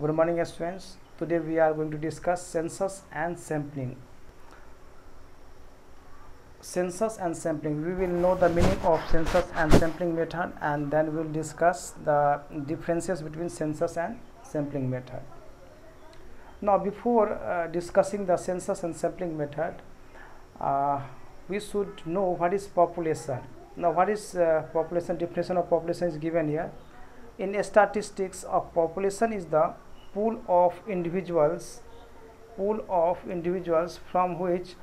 Good morning students. Today we are going to discuss census and sampling. Census and sampling. We will know the meaning of census and sampling method and then we will discuss the differences between census and sampling method. Now before uh, discussing the census and sampling method, uh, we should know what is population. Now what is uh, population? Definition of population is given here. In statistics of population is the pool of individuals pool of individuals from which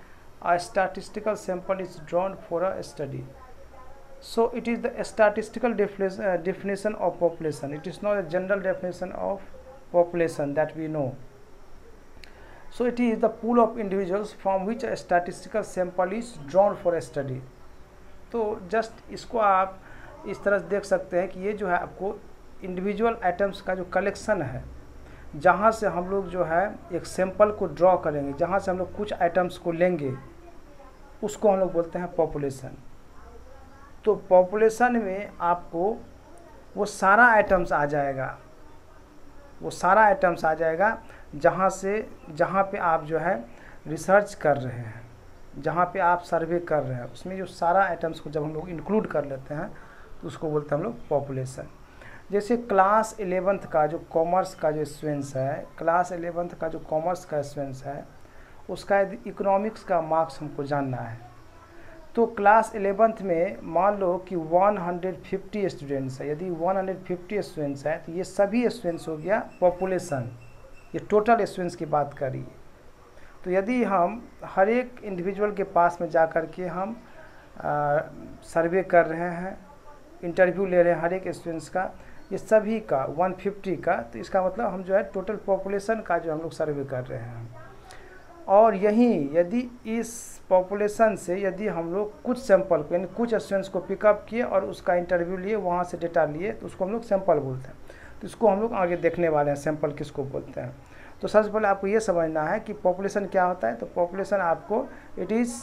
a statistical sample is drawn for a study so it is the statistical definition, uh, definition of population it is not a general definition of population that we know so it is the pool of individuals from which a statistical sample is drawn for a study तो just इसको आप इस तरह से देख सकते हैं कि ये जो है आपको इंडिविजुअल आइटम्स का जो कलेक्शन है जहाँ से हम लोग जो है एक सैंपल को ड्रॉ करेंगे, जहाँ से हम लोग कुछ आइटम्स को लेंगे, उसको हम लोग बोलते हैं पॉपुलेशन तो पॉपुलेशन में आपको वो सारा आइटम्स आ जाएगा। वो सारा आइटम्स आ जाएगा जहाँ से, जहाँ पे आप जो है रिसर्च कर रहे हैं, जहाँ पे आप सर्वे कर रहे हैं। उसमें जो सारा आइटम्स को जब हम लोग इंक्लूड कर लेते हैं तो उसको बोलते हैं हम लोग पॉपुलेशन जैसे क्लास एलेवेंथ का जो कॉमर्स का जो स्टूडेंट्स है क्लास एलेवेंथ का जो कॉमर्स का स्टूडेंट्स है उसका इकोनॉमिक्स का मार्क्स हमको जानना है तो क्लास एलेवेंथ में मान लो कि 150 स्टूडेंट्स है यदि 150 स्टूडेंट्स है तो ये सभी स्टूडेंट्स हो गया पॉपुलेशन ये टोटल स्टूडेंट्स की बात करिए तो यदि हम हर एक इंडिविजुअल के पास में जा कर के हम आ, सर्वे कर रहे हैं इंटरव्यू ले रहे हैं हर एक स्टूडेंट्स का ये सभी का 150 का तो इसका मतलब हम जो है टोटल पॉपुलेशन का जो हम लोग सर्वे कर रहे हैं। और यहीं यदि इस पॉपुलेशन से यदि हम लोग कुछ सैंपल को, यानी कुछ स्टूडेंट्स को पिकअप किए और उसका इंटरव्यू लिए, वहाँ से डेटा लिए तो उसको हम लोग सैंपल बोलते हैं। तो इसको हम लोग आगे देखने वाले हैं सैंपल किसको बोलते हैं। तो सबसे पहले आपको ये समझना है कि पॉपुलेशन क्या होता है। तो पॉपुलेशन आपको it is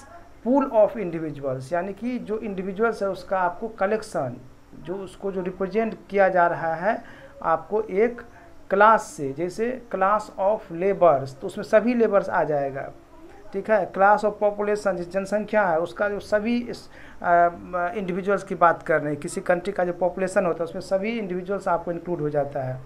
pool of individuals यानी कि जो इंडिविजुअल्स है उसका आपको कलेक्शन जो उसको जो रिप्रेजेंट किया जा रहा है, आपको एक क्लास से, जैसे क्लास ऑफ़ लेबर्स तो उसमें सभी लेबर्स आ जाएगा। ठीक है? क्लास ऑफ़ पॉपुलेशन जिस जनसंख्या है, उसका जो सभी इंडिविजुअल्स की बात कर रहे हैं, किसी कंट्री का जो पॉपुलेशन होता है, उसमें सभी इंडिविजुअल्स आपको इंक्लूड हो जाता है।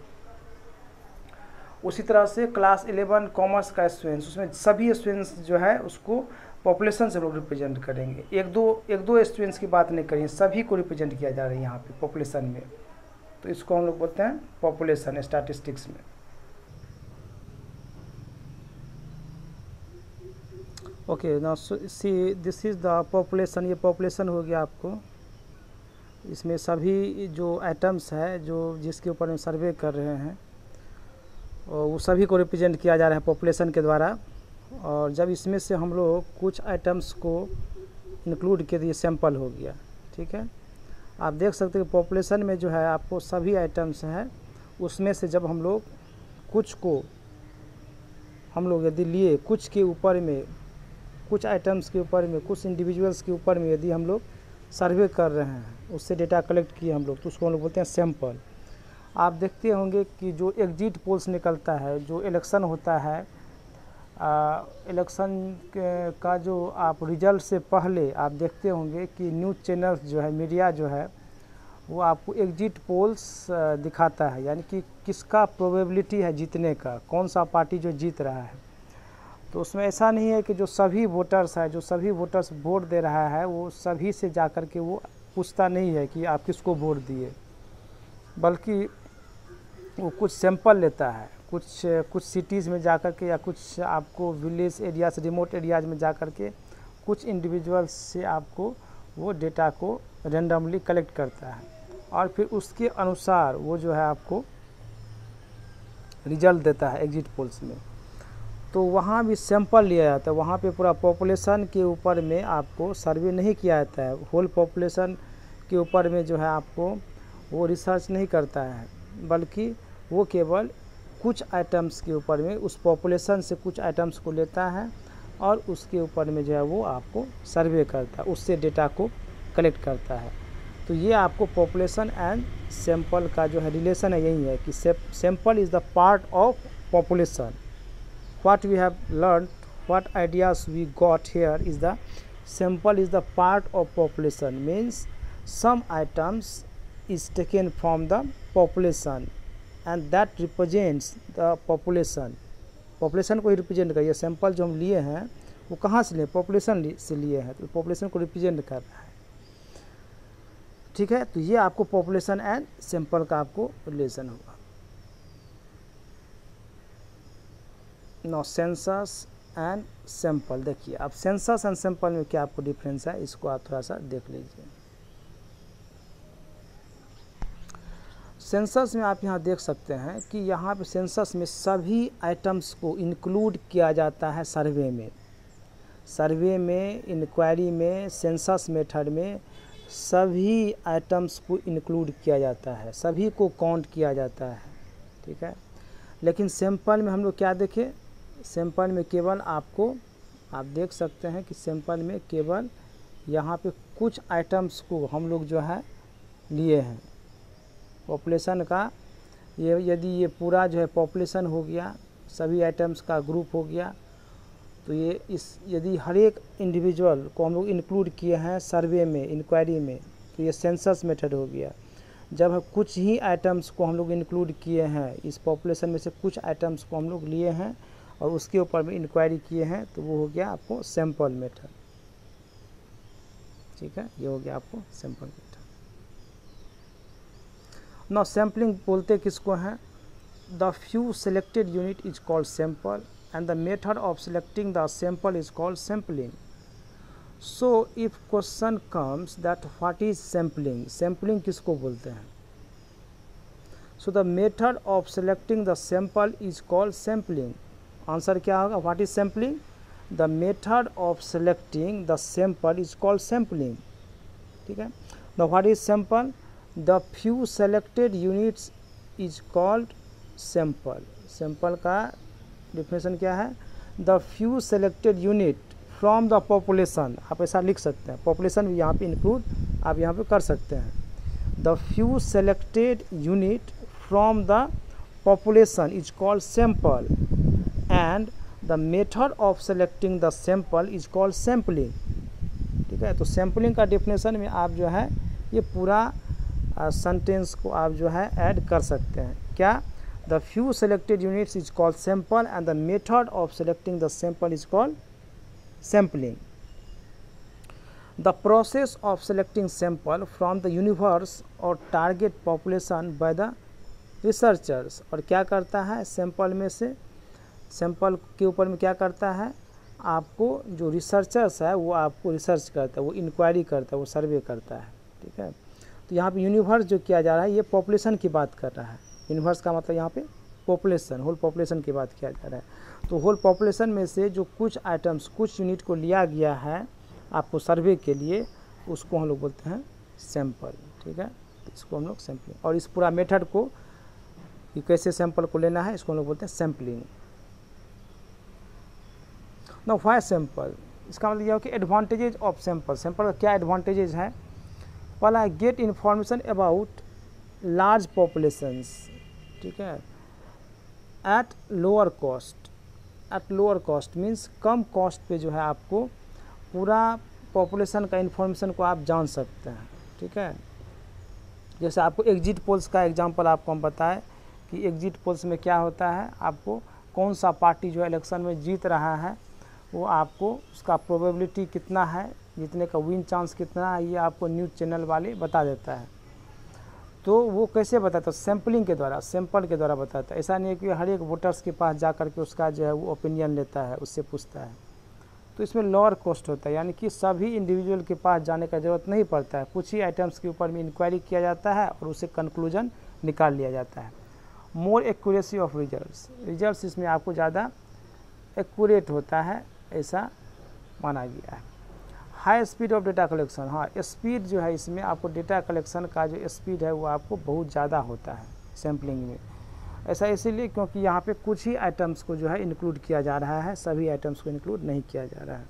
उसी तरह से क्लास इलेवन कॉमर्स का स्टूडेंट्स उसमें सभी स्टूडेंट्स जो है, उसको पॉपुलेशन से लोग रिप्रेजेंट करेंगे। एक दो एक दो स्टूडेंट्स की बात नहीं करेंगे सभी को रिप्रेजेंट किया जा रहा है यहाँ पे पॉपुलेशन में। तो इसको हम लोग बोलते हैं पॉपुलेशन स्टैटिस्टिक्स में। ओके ना see this is the population ये पॉपुलेशन हो गया आपको। इसमें सभी जो आइटम्स है, जो जिसके ऊपर हम सर्वे कर रहे हैं, वो सभी को रिप्रेजेंट किया जा रहा है पॉपुलेशन के द्वारा। और जब इसमें से हम लोग कुछ आइटम्स को इंक्लूड के दिए सैंपल हो गया, ठीक है? आप देख सकते हैं पॉपुलेशन में जो है आपको सभी आइटम्स हैं, उसमें से जब हम लोग कुछ को, हम लोग यदि लिए कुछ के ऊपर में, कुछ आइटम्स के ऊपर में, कुछ इंडिविजुअल्स के ऊपर में यदि हम लोग सर्वे कर रहे हैं, उससे डेटा कलेक्ट किए हम लोग तो उसको हम लोग बोलते हैं सैंपल आप देखते होंगे कि जो एग्जिट पोल्स निकलता है, जो इलेक्शन होता है इलेक्शन का जो आप रिज़ल्ट से पहले आप देखते होंगे कि न्यूज़ चैनल्स जो है, मीडिया जो है, वो आपको एग्जिट पोल्स दिखाता है। यानी कि किसका प्रोबेबिलिटी है जीतने का? कौन सा पार्टी जो जीत रहा है? तो उसमें ऐसा नहीं है कि जो सभी वोटर्स है, जो सभी वोटर्स वोट दे रहा है, वो सभी से जा कर के वो पूछता नहीं है कि आप किसको वोट दिए। बल्कि वो कुछ सैंपल लेता है। कुछ कुछ सिटीज़ में जा कर के या कुछ आपको विलेज एरिया से रिमोट एरियाज़ में जा कर के कुछ इंडिविजुअल्स से आपको वो डेटा को रेंडमली कलेक्ट करता है। और फिर उसके अनुसार वो जो है आपको रिज़ल्ट देता है एग्जिट पोल्स में। तो वहाँ भी सैंपल लिया जाता है। वहाँ पे पूरा पॉपुलेशन के ऊपर में आपको सर्वे नहीं किया जाता है। होल पॉपुलेशन के ऊपर में जो है आपको वो रिसर्च नहीं करता है। बल्कि वो केवल कुछ आइटम्स के ऊपर में, उस पॉपुलेशन से कुछ आइटम्स को लेता है और उसके ऊपर में जो है वो आपको सर्वे करता है, उससे डेटा को कलेक्ट करता है। तो ये आपको पॉपुलेशन एंड सैंपल का जो है रिलेशन है, यही है कि sample is the part of population what we have learn what ideas we got here is the sample is the part of population means some items is taken from the population and that represents the population population को ही represent कर sample जो हम लिए हैं, वो कहाँ से लिए? पॉपुलेशन से लिए हैं। तो पॉपुलेशन को रिप्रेजेंट कर रहा है। ठीक है? तो ये आपको पॉपुलेशन एंड सैंपल का आपको रिलेशन होगा। नो सेंसस एंड सैंपल देखिए, अब सेंसस एंड सैंपल में क्या आपको डिफरेंस है, इसको आप थोड़ा सा देख लीजिए। सेंसस में आप यहाँ देख सकते हैं कि यहाँ पे सेंसस में सभी आइटम्स को इंक्लूड किया जाता है सर्वे में। सर्वे में इंक्वायरी में सेंसस मेथड में सभी आइटम्स को इंक्लूड किया जाता है, सभी को काउंट किया जाता है, ठीक है? लेकिन सैंपल में हम लोग क्या देखें? सैंपल में केवल आपको, आप देख सकते हैं कि सैंपल में केवल यहाँ पे कुछ आइटम्स को हम लोग जो है लिए हैं। पॉपुलेशन का, ये यदि ये पूरा जो है पॉपुलेशन हो गया, सभी आइटम्स का ग्रुप हो गया तो ये इस, यदि हर एक इंडिविजुअल को हम लोग इंक्लूड किए हैं सर्वे में इंक्वायरी में तो ये सेंसस मेथड हो गया। जब कुछ ही आइटम्स को हम लोग इंक्लूड किए हैं, इस पॉपुलेशन में से कुछ आइटम्स को हम लोग लिए हैं और उसके ऊपर में इंक्वायरी किए हैं तो वो हो गया आपको सैंपल मेथड ठीक है? ये हो गया आपको सैंपल ना सैम्पलिंग बोलते किसको हैं? The few selected unit is called sample and the method of selecting the sample is called sampling so if question comes that what is sampling sampling किसको बोलते हैं? So the method of selecting the sample is called sampling answer क्या होगा? What is sampling the method of selecting the sample is called sampling ठीक है? The what is sample The few selected units is called sample. sample का definition क्या है? The few selected unit from the population. आप ऐसा लिख सकते हैं। पॉपुलेशन भी यहाँ पे इंक्लूड आप यहाँ पे कर सकते हैं। The few selected unit from the population is called sample. And the method of selecting the sample is called sampling ठीक है? तो सैम्पलिंग का डिफिनेशन में आप जो है, ये पूरा सेंटेंस को आप जो है ऐड कर सकते हैं। क्या? The few selected units is called sample and the method of selecting the sample is called sampling the process of selecting sample from the universe और target population by the researchers और क्या करता है? Sample में से sample के ऊपर में क्या करता है? आपको जो रिसर्चर्स है, वो आपको रिसर्च करता है, वो इंक्वायरी करता है, वो सर्वे करता है। ठीक है? तो यहाँ पे यूनिवर्स जो किया जा रहा है, ये पॉपुलेशन की बात कर रहा है। यूनिवर्स का मतलब यहाँ पे पॉपुलेशन होल पॉपुलेशन की बात किया जा रहा है। तो होल पॉपुलेशन में से जो कुछ आइटम्स कुछ यूनिट को लिया गया है आपको सर्वे के लिए, उसको हम लोग बोलते हैं सैंपल ठीक है? तो इसको हम लोग सैंपलिंग और इस पूरा मेथड को कि कैसे सैंपल को लेना है, इसको हम लोग बोलते हैं सैंपलिंग नो वाई सैंपल इसका मतलब यह हो कि एडवांटेजेज ऑफ़ सैंपल सैंपल का क्या एडवांटेजेज है? पहला get information about large populations ठीक है? At lower cost at lower cost means come cost पे जो है आपको पूरा पॉपुलेशन का इन्फॉर्मेशन को आप जान सकते हैं, ठीक है? जैसे आपको एग्जिट पोल्स का एग्जांपल आपको हम बताएँ कि एग्जिट पोल्स में क्या होता है, आपको कौन सा पार्टी जो इलेक्शन में जीत रहा है, वो आपको उसका प्रोबेबिलिटी कितना है जीतने का विन चांस कितना है, ये आपको न्यूज़ चैनल वाले बता देता है। तो वो कैसे बताता है? सैम्पलिंग के द्वारा सैंपल के द्वारा बताता है। ऐसा नहीं है कि हर एक वोटर्स के पास जा कर के उसका जो है वो ओपिनियन लेता है, उससे पूछता है। तो इसमें लोअर कॉस्ट होता है, यानी कि सभी इंडिविजुअल के पास जाने का ज़रूरत नहीं पड़ता है। कुछ ही आइटम्स के ऊपर में इंक्वायरी किया जाता है और उसे कंक्लूजन निकाल लिया जाता है। More accuracy of results results इसमें आपको ज़्यादा एक्यूरेट होता है, ऐसा माना गया है। High speed of data collection हाँ स्पीड जो है इसमें आपको डेटा कलेक्शन का जो स्पीड है वो आपको बहुत ज़्यादा होता है सैम्पलिंग में। ऐसा इसीलिए क्योंकि यहाँ पे कुछ ही आइटम्स को जो है इंक्लूड किया जा रहा है, सभी आइटम्स को इंक्लूड नहीं किया जा रहा है।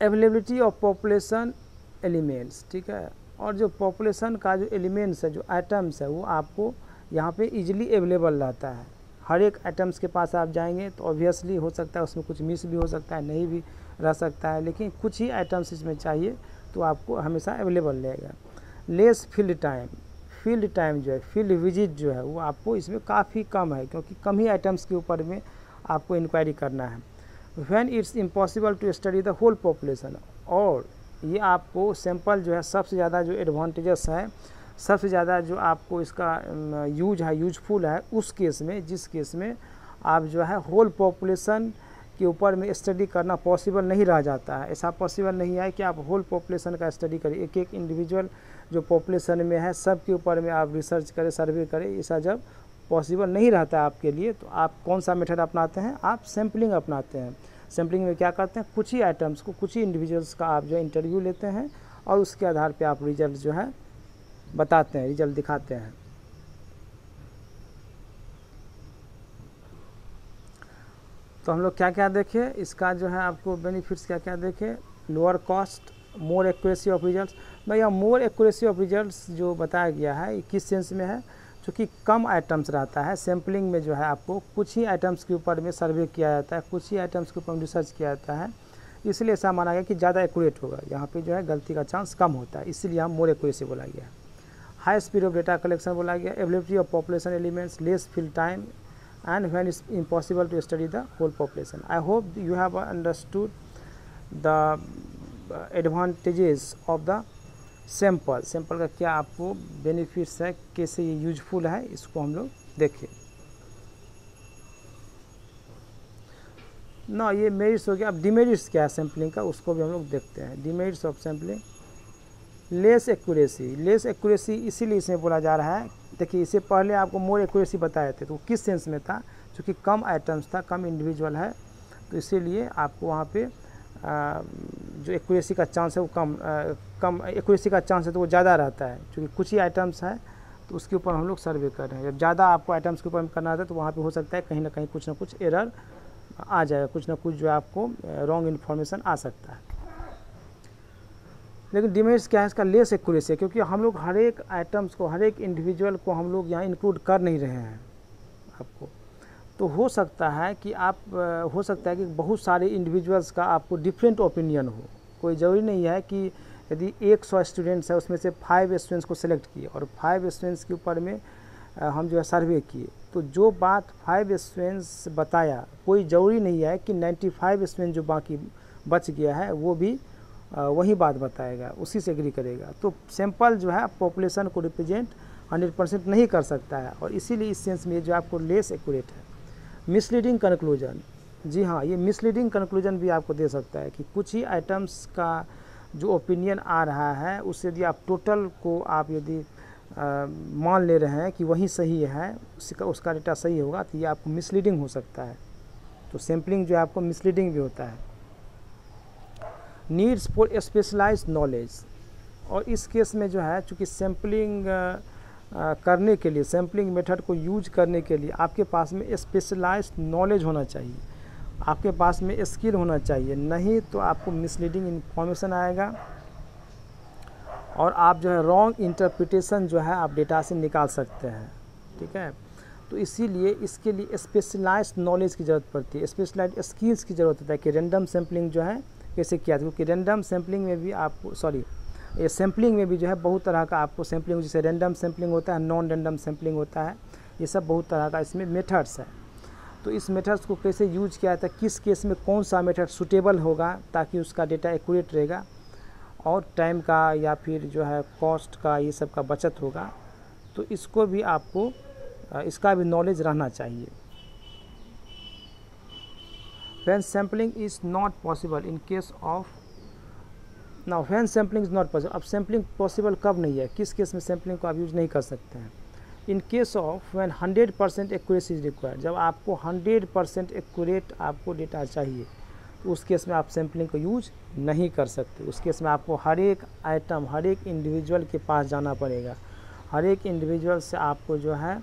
अवेलेबिलिटी ऑफ़ पॉपुलेशन एलिमेंट्स, ठीक है? और जो पॉपुलेशन का जो एलिमेंट्स है, जो आइटम्स है, वो आपको यहाँ पे इजीली अवेलेबल रहता है। हर एक आइटम्स के पास आप जाएँगे तो ऑब्वियसली हो सकता है उसमें कुछ मिस भी हो सकता है, नहीं भी। रह सकता है। लेकिन कुछ ही आइटम्स इसमें चाहिए तो आपको हमेशा अवेलेबल रहेगा। Less field time field time जो है फ़ील्ड विज़िट जो है, वो आपको इसमें काफ़ी कम है, क्योंकि कम ही आइटम्स के ऊपर में आपको इंक्वायरी करना है। When it's impossible to study the whole population और ये आपको सैंपल जो है, सबसे ज़्यादा जो एडवांटेजेस है, सबसे ज़्यादा जो आपको इसका यूज़ है यूजफुल है, उस केस में, जिस केस में आप जो है होल पॉपुलेशन के ऊपर में स्टडी करना पॉसिबल नहीं रह जाता है। ऐसा पॉसिबल नहीं है कि आप होल पॉपुलेशन का स्टडी करें एक एक इंडिविजुअल जो पॉपुलेशन में है सब के ऊपर में आप रिसर्च करें सर्वे करें, ऐसा जब पॉसिबल नहीं रहता है आपके लिए तो आप कौन सा मेथड अपनाते हैं? आप सैम्पलिंग अपनाते हैं। सैम्पलिंग में क्या करते हैं? कुछ ही आइटम्स को, कुछ ही इंडिविजुअल्स का आप जो इंटरव्यू लेते हैं और उसके आधार पर आप रिज़ल्ट जो है बताते हैं रिज़ल्ट दिखाते हैं। तो हम लोग क्या क्या देखें? इसका जो है आपको बेनिफिट्स क्या क्या देखें? Lower cost more accuracy of results मैं यह मोर एक्यूरेसी ऑफ़ रिजल्ट्स जो बताया गया है किस सेंस में है? क्योंकि कम आइटम्स रहता है। सैम्पलिंग में जो है आपको कुछ ही आइटम्स के ऊपर में सर्वे किया जाता है, कुछ ही आइटम्स के ऊपर रिसर्च किया जाता है। इसलिए ऐसा माना गया कि ज़्यादा एक्यूरेट होगा। यहाँ पे जो है गलती का चांस कम होता है। इसलिए हम मोर एक्यूरेसी बोला गया high speed of data collection बोला गया। Ability of population elements less field time and when it's impossible to study the whole population. I hope you have understood the advantages of the sample sample का क्या आपको benefits है, कैसे ये useful है, इसको हम लोग देखें। ना, ये मेरिट्स हो गया। अब डिमेरिट्स क्या है सैम्पलिंग का, उसको भी हम लोग देखते हैं। Demerits of sampling less accuracy less accuracy इसीलिए इसमें बोला जा रहा है देखिए, इससे पहले आपको मोर एक्यूरेसी बताए थे तो किस सेंस में था? क्योंकि कम आइटम्स था, कम इंडिविजुअल है तो इसीलिए आपको वहाँ पे जो एक्यूरेसी का चांस है वो कम कम एक्यूरेसी का चांस है तो वो ज़्यादा रहता है। क्योंकि कुछ ही आइटम्स है तो उसके ऊपर हम लोग सर्वे कर रहे हैं। जब ज़्यादा आपको आइटम्स के ऊपर करना रहता है तो वहाँ पे हो सकता है कहीं ना कहीं कुछ ना कुछ एरर आ जाएगा, कुछ ना कुछ जो आपको रॉन्ग इन्फॉर्मेशन आ सकता है। लेकिन डिमेरिट्स क्या है? इसका लेस एक्यूरेसी है, क्योंकि हम लोग हर एक आइटम्स को, हर एक इंडिविजुअल को हम लोग यहाँ इंक्लूड कर नहीं रहे हैं आपको। तो हो सकता है कि आप हो सकता है कि बहुत सारे इंडिविजुअल्स का आपको डिफरेंट ओपिनियन हो। कोई ज़रूरी नहीं है कि यदि एक सौ स्टूडेंट्स है, उसमें से फाइव स्टूडेंट्स को सिलेक्ट किए और फाइव स्टूडेंट्स के ऊपर में हम जो है सर्वे किए। तो जो बात फाइव स्टूडेंट्स बताया, कोई ज़रूरी नहीं है कि नाइन्टी फाइव स्टूडेंट जो बाकी बच गया है, वो भी वही बात बताएगा, उसी से एग्री करेगा। तो सैंपल जो है पॉपुलेशन को रिप्रेजेंट हंड्रेड परसेंट नहीं कर सकता है और इसीलिए इस सेंस में जो आपको लेस एक्यूरेट है। मिसलीडिंग कंक्लूजन जी हाँ ये मिसलीडिंग कंक्लूजन भी आपको दे सकता है कि कुछ ही आइटम्स का जो ओपिनियन आ रहा है, उससे यदि आप टोटल को आप यदि मान ले रहे हैं कि वही सही है, उसका उसका डेटा सही होगा तो ये आपको मिसलीडिंग हो सकता है। तो सैम्पलिंग जो है, आपको मिसलीडिंग भी होता है। Needs for specialise knowledge. और इस केस में जो है, चूँकि सैम्पलिंग करने के लिए सैम्पलिंग मेथड को यूज़ करने के लिए आपके पास में स्पेशलाइज नॉलेज होना चाहिए। आपके पास में स्किल होना चाहिए, नहीं तो आपको मिसलीडिंग इन्फॉर्मेशन आएगा। और आप जो है, रॉन्ग इंटरप्रिटेशन जो है, आप डेटा से निकाल सकते हैं, ठीक है? तो इसीलिए इसके लिए स्पेशलाइज नॉलेज की ज़रूरत पड़ती है स्पेशलाइज स्किल्स की ज़रूरत होता है कि रेंडम सैम्पलिंग जो है कैसे किया क्योंकि रैंडम सैम्पलिंग में भी आपको सॉरी ये सैम्पलिंग में भी जो है बहुत तरह का आपको सैम्पलिंग जैसे रैंडम सैम्पलिंग होता है नॉन रैंडम सैम्पलिंग होता है, ये सब बहुत तरह का इसमें मेथड्स है। तो इस मेथड्स को कैसे यूज़ किया जाता है किस केस में कौन सा मेथड सुटेबल होगा ताकि उसका डेटा एक्यूरेट रहेगा? और टाइम का या फिर जो है कॉस्ट का, ये सब का बचत होगा। तो इसको भी आपको, इसका भी नॉलेज रहना चाहिए। When sampling is not possible in case of, now when sampling is not possible. अब sampling possible कब नहीं है? किस केस में sampling को आप यूज़ नहीं कर सकते हैं? In case of when hundred percent accuracy is required जब आपको हंड्रेड परसेंट एक्यूरेट आपको डेटा चाहिए तो उस केस में आप सैम्पलिंग को यूज़ नहीं कर सकते। उस केस में आपको हर एक आइटम हर एक इंडिविजुअल के पास जाना पड़ेगा। हर एक इंडिविजुअल से आपको जो है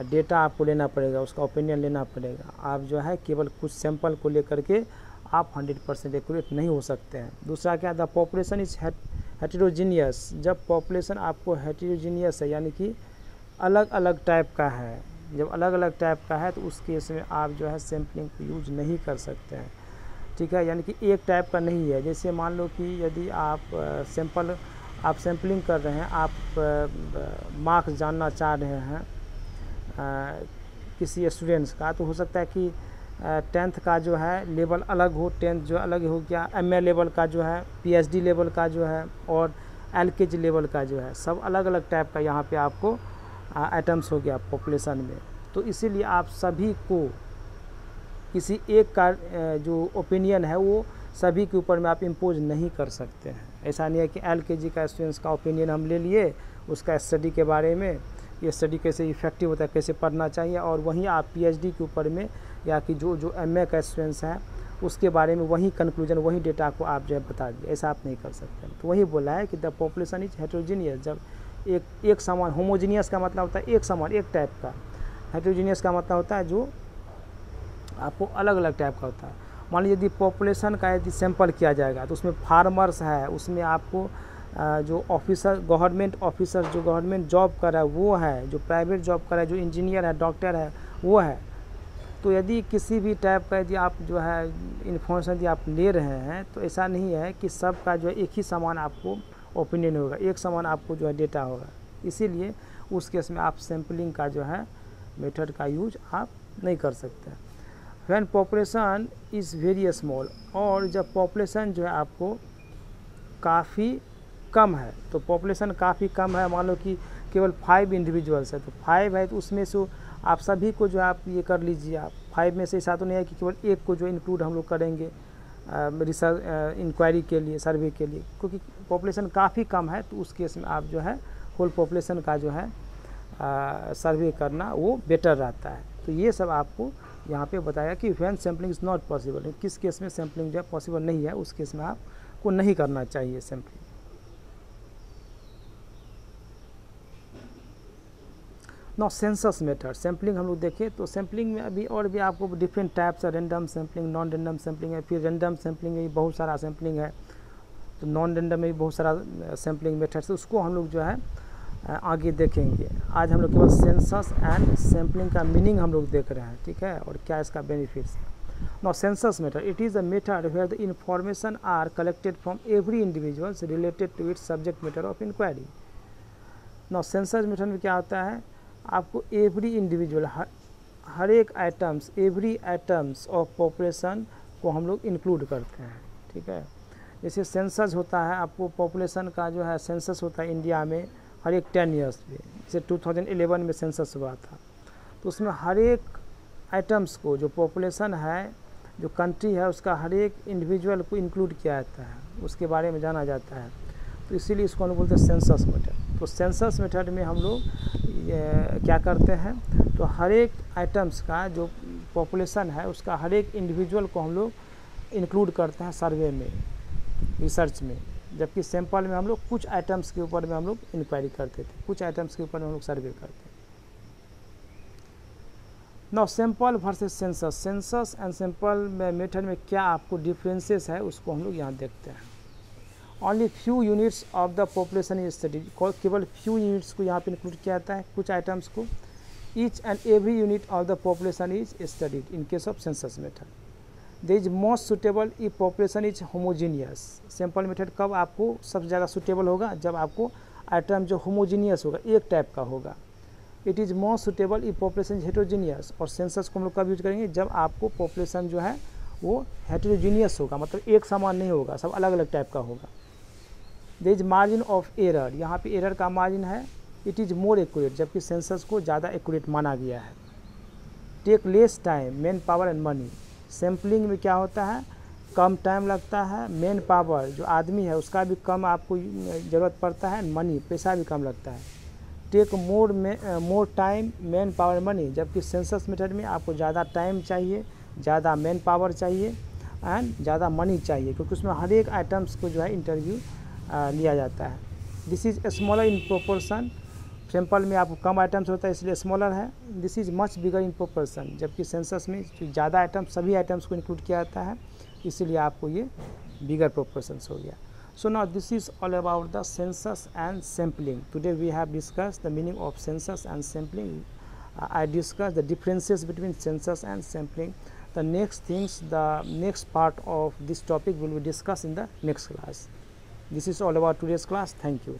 डेटा आपको लेना पड़ेगा, उसका ओपिनियन लेना पड़ेगा। आप जो है केवल कुछ सैंपल को लेकर के आप 100 परसेंट एक्यूरेट नहीं हो सकते हैं। दूसरा क्या द पॉपुलेशन इज़ हेटेरोजीनियस जब पॉपुलेशन आपको हेटेरोजीनियस है, यानी कि अलग अलग टाइप का है, जब अलग अलग टाइप का है तो उस केस में आप जो है सैम्पलिंग को यूज़ नहीं कर सकते हैं। ठीक है, यानी कि एक टाइप का नहीं है। जैसे मान लो कि यदि आप सैंपल आप सैम्पलिंग कर रहे हैं, आप मार्क्स जानना चाह रहे हैं किसी स्टूडेंट्स का तो हो सकता है कि टेंथ का जो है लेवल अलग हो टेंथ जो अलग हो गया एम लेवल का जो है पीएचडी लेवल का जो है, और एल लेवल का जो है, सब अलग अलग टाइप का यहाँ पे आपको आइटम्स हो गया पॉपुलेशन में। तो इसीलिए आप सभी को किसी एक का जो ओपिनियन है, वो सभी के ऊपर में आप इम्पोज नहीं कर सकते हैं। ऐसा नहीं है कि एल के स्टूडेंट्स का ओपिनियन हम ले लिए, उसका स्टडी के बारे में ये स्टडी कैसे इफ़ेक्टिव होता है, कैसे पढ़ना चाहिए और वहीं आप पीएचडी के ऊपर में या कि जो जो एमए का स्टूडेंट्स हैं, उसके बारे में वही कंक्लूजन वही डेटा को आप जो है बता दिए ऐसा आप नहीं कर सकते। तो वही बोला है कि द पॉपुलेशन इज़ हेट्रोजीनियस जब एक एक समान होमोजीनियस का मतलब होता है एक समान, एक टाइप का। हेट्रोजीनियस का मतलब होता है जो आपको अलग अलग टाइप का होता है। मान लीजिए यदि पॉपुलेशन का यदि सैंपल किया जाएगा तो उसमें फार्मर्स है, उसमें आपको जो ऑफिसर, गवर्नमेंट ऑफिसर जो गवर्नमेंट जॉब कर रहा है, वो है, जो प्राइवेट जॉब कर रहा है, जो इंजीनियर है, डॉक्टर है, वो है। तो यदि किसी भी टाइप का यदि आप जो है, इन्फॉर्मेशन यदि आप ले रहे हैं तो ऐसा नहीं है कि सबका जो है एक ही समान आपको ओपिनियन होगा, एक समान आपको जो है डेटा होगा। इसीलिए उस केस में आप सैम्पलिंग का जो है, मेथड का यूज़ आप नहीं कर सकते। When population is very small और जब पॉपुलेशन जो है आपको काफ़ी कम है तो पॉपुलेशन काफ़ी कम है। मान लो कि केवल फाइव इंडिविजुअल्स है तो फाइव है तो उसमें से आप सभी को जो आप ये कर लीजिए, आप फाइव में से ऐसा तो नहीं है कि केवल एक को जो इंक्लूड हम लोग करेंगे रिसर्च इंक्वायरी के लिए सर्वे के लिए। क्योंकि पॉपुलेशन काफ़ी कम है तो उस केस में आप जो है होल पॉपुलेशन का जो है सर्वे करना वो बेटर रहता है। तो ये सब आपको यहाँ पे बताया कि when sampling is not possible किस केस में सैम्पलिंग जो है पॉसिबल नहीं है, उस केस में आपको नहीं करना चाहिए sampling now census method sampling हम लोग देखें तो सैम्पलिंग में अभी और भी आपको डिफरेंट टाइप्स है random sampling non random sampling है फिर रेंडम सैम्पलिंग में बहुत सारा सैम्पलिंग है। तो नॉन रेंडम में भी बहुत सारा सैम्पलिंग मेथड है उसको हम लोग जो है आगे देखेंगे। आज हम लोग केवल सेंसस एंड सैम्पलिंग का मीनिंग हम लोग देख रहे हैं ठीक है? और क्या इसका बेनिफिट्स है? Now census method, it is a method where the information are collected from every individuals related to its subject matter of inquiry. Now census method में क्या होता है? आपको एवरी इंडिविजुअल हर, हर एक items every items of population को हम लोग इंक्लूड करते हैं ठीक है? जैसे सेंसस होता है आपको पॉपुलेशन का जो है सेंसस होता है इंडिया में हर एक टेन ईयर्स पे जैसे 2011 में सेंसस हुआ था। तो उसमें हर एक आइटम्स को जो पॉपुलेशन है जो कंट्री है उसका हर एक इंडिविजुअल को इंक्लूड किया जाता है उसके बारे में जाना जाता है। तो इसीलिए इसको हम बोलते हैं सेंसस मेथड तो सेंसस मेथड में हम लोग क्या करते हैं तो हर एक आइटम्स का जो पॉपुलेशन है, उसका हर एक इंडिविजुअल को हम लोग इंक्लूड करते हैं सर्वे में रिसर्च में। जबकि सैंपल में हम लोग कुछ आइटम्स के ऊपर में हम लोग इंक्वायरी करते थे, कुछ आइटम्स के ऊपर में हम लोग सर्वे करते no sample versus census census and sample में मेथड में क्या आपको डिफरेंसेस है, उसको हम लोग यहाँ देखते हैं। Only few units of the population is study केवल फ्यू यूनिट्स को यहाँ पे इंक्लूड किया जाता है, कुछ आइटम्स को। Each and every unit of the population is studied in case of census method they is most suitable if population is homogeneous sample method कब आपको सबसे ज़्यादा सुटेबल होगा? जब आपको आइटम जो होमोजीनियस होगा, एक टाइप का होगा। It is most suitable if population heterogeneous और सेंसस को हम लोग कब यूज़ करेंगे? जब आपको पॉपुलेशन जो है, वो हेट्रोजीनियस होगा मतलब एक समान नहीं होगा, सब अलग अलग टाइप का होगा। There is margin of error यहाँ पे एरर का मार्जिन है। इट इज़ मोर एक्यूरेट जबकि सेंसस को ज़्यादा एक्यूरेट माना गया है। Take less time man power and money sampling में क्या होता है? कम टाइम लगता है। मेन पावर जो आदमी है, उसका भी कम आपको ज़रूरत पड़ता है। मनी पैसा भी कम लगता है। Take more more time man power money जबकि सेंसस मेथड में आपको ज़्यादा टाइम चाहिए, ज़्यादा मैन पावर चाहिए एंड ज़्यादा मनी चाहिए, क्योंकि उसमें हर एक आइटम्स को जो है इंटरव्यू लिया जाता है। This is smaller in proportion sample में आपको कम आइटम्स होता है, इसलिए स्मॉलर है। This is much bigger in proportion जबकि सेंसस में ज़्यादा आइटम्स सभी आइटम्स को इंक्लूड किया जाता है, इसलिए आपको ये बिगर प्रोपोर्सन हो गया। So not this is all about the census and sampling today we have discuss the meaning of census and sampling I discuss the differences between census and sampling the next things the next part of this topic will be discuss in the next class this is all about today's class. Thank you